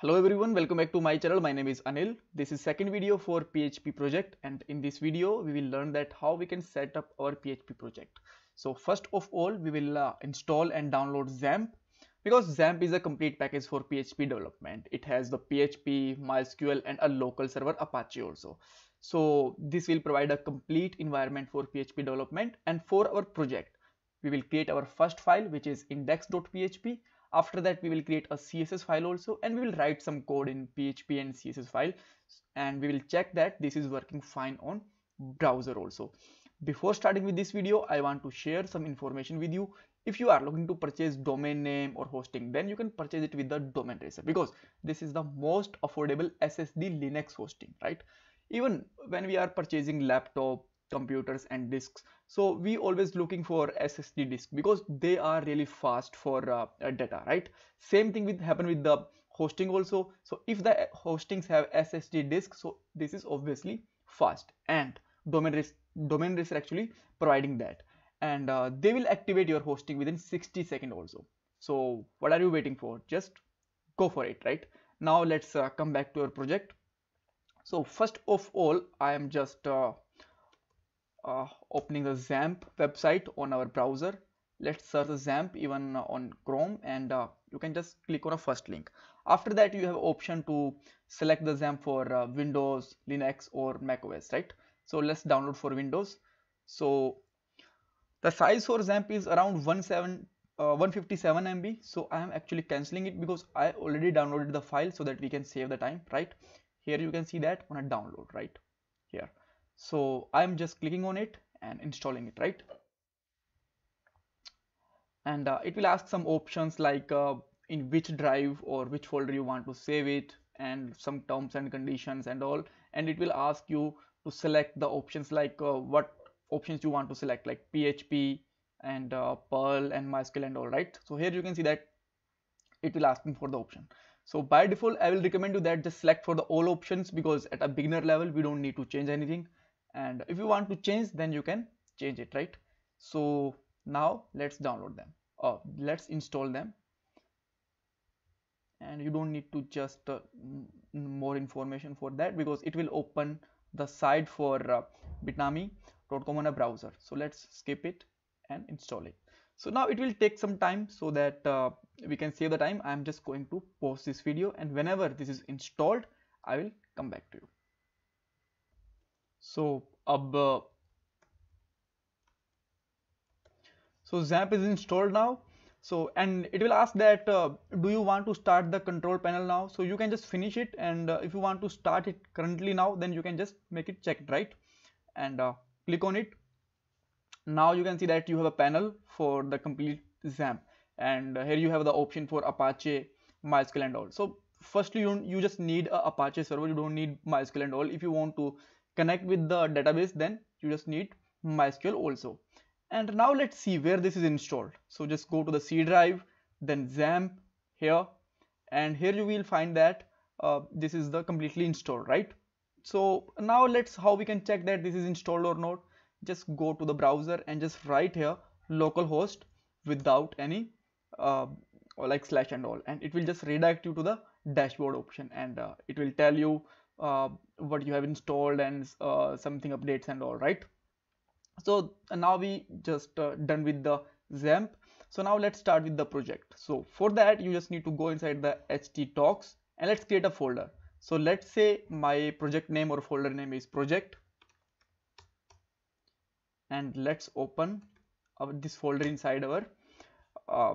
Hello everyone, welcome back to my channel. My name is Anil. This is second video for PHP project and in this video we will learn that how we can set up our PHP project. So first of all we will uh, install and download XAMPP because XAMPP is a complete package for PHP development. It has the PHP, MySQL and a local server Apache also. So this will provide a complete environment for PHP development and for our project we will create our first file which is index.php after that we will create a css file also and we will write some code in php and css file. And we will check that this is working fine on browser also. Before starting with this video i want to share some information with you. If you are looking to purchase domain name or hosting then you can purchase it with the domain racer because this is the most affordable ssd linux hosting right? Even when we are purchasing laptop computers and disks. So we always looking for ssd disk because they are really fast for uh, uh, data right? Same thing with happen with the hosting also. So if the hostings have ssd disk so this is obviously fast and domain race domain racer actually providing that. And uh, they will activate your hosting within 60 second also. So what are you waiting for? Just go for it right? Now let's uh, come back to our project. So first of all i am just uh, opening the XAMPP website on our browser. Let's search XAMPP even on Chrome and uh, you can just click on a first link. After that you have option to select the XAMPP for uh, Windows Linux or Mac OS right? So let's download for Windows. So the size for XAMPP is around 17 uh, 157 MB so I am actually cancelling it because I already downloaded the file so that we can save the time right? Here you can see that on a download right? Here so I'm just clicking on it and installing it right? And uh, it will ask some options like uh, in which drive or which folder you want to save it and some terms and conditions and all. And it will ask you to select the options like uh, what options you want to select like PHP and uh, Perl and MySQL and all right? So here you can see that it will ask me for the option. So by default I will recommend you that just select for the all options because at a beginner level we don't need to change anything and if you want to change then you can change it right? So now let's download them oh let's install them. And you don't need to just uh, more information for that because it will open the site for uh, bitnami.com on a browser. So let's skip it and install it. So now it will take some time so that uh, we can save the time. I'm just going to pause this video and whenever this is installed i will come back to you so अब so XAMPP is installed now. So and it will ask that uh, do you want to start the control panel now? So you can just finish it and uh, if you want to start it currently now then you can just make it checked right? And uh, click on it. Now you can see that you have a panel for the complete XAMPP and here you have the option for Apache MySQL and all. So firstly you, you just need a Apache server. You don't need MySQL and all. If you want to connect with the database then you just need MySQL also. And now let's see where this is installed. So just go to the C drive then XAMPP here. And here you will find that uh, this is the completely installed right? So now let's how we can check that this is installed or not. Just go to the browser and just write here localhost without any uh, like slash and all. And it will just redirect you to the dashboard option. And uh, it will tell you what you have installed and uh, something updates and all right? So now we just uh, done with the XAMPP. So now let's start with the project. So for that you just need to go inside the htdocs and let's create a folder. So let's say my project name or folder name is project. And let's open this folder inside our uh,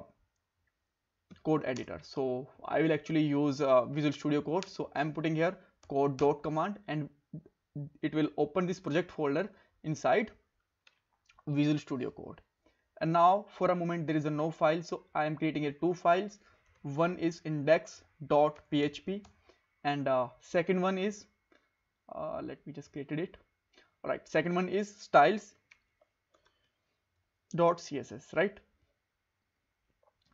code editor. So i will actually use uh, visual studio code. So i'm putting here code dot command and it will open this project folder inside Visual Studio Code. And now for a moment there is a no file. So I am creating a two files. One is index.php and uh, second one is uh, let me just created it. All right. Second one is styles dot css right?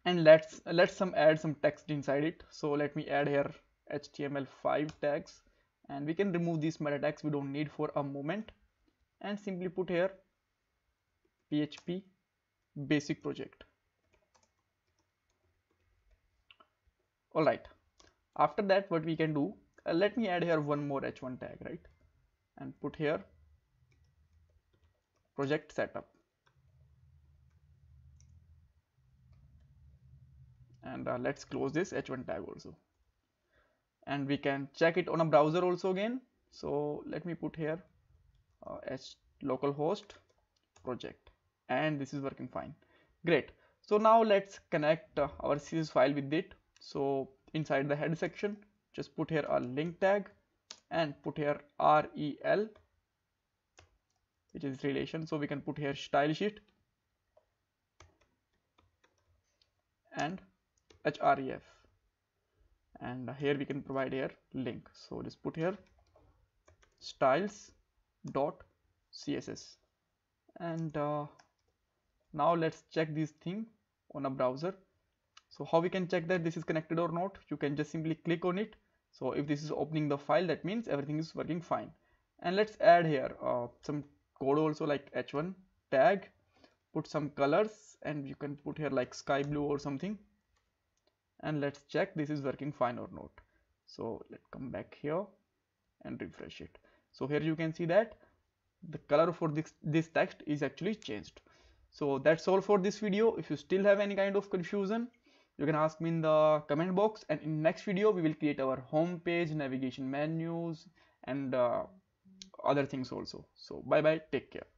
And let's let's some add some text inside it. So let me add here html5 tags and we can remove these meta tags we don't need for a moment. And simply put here php basic project. All right after that what we can do uh, let me add here one more h1 tag right? And put here project setup. And uh, let's close this h1 tag also and we can check it on a browser also again. So let me put here uh, h localhost project. And this is working fine. Great. So now let's connect uh, our css file with it. So inside the head section just put here a link tag and put here rel which is relation. So we can put here style sheet and href and here we can provide here link. So just put here styles dot css and uh, now let's check this thing on a browser. So how we can check that this is connected or not? You can just simply click on it. So if this is opening the file that means everything is working fine. And let's add here uh, some code also like h1 tag put some colors and you can put here like sky blue or something and let's check this is working fine or not. So let's come back here and refresh it. So here you can see that the color for this this text is actually changed. So that's all for this video. If you still have any kind of confusion you can ask me in the comment box. And in next video we will create our home page navigation menus and uh, other things also. So bye bye take care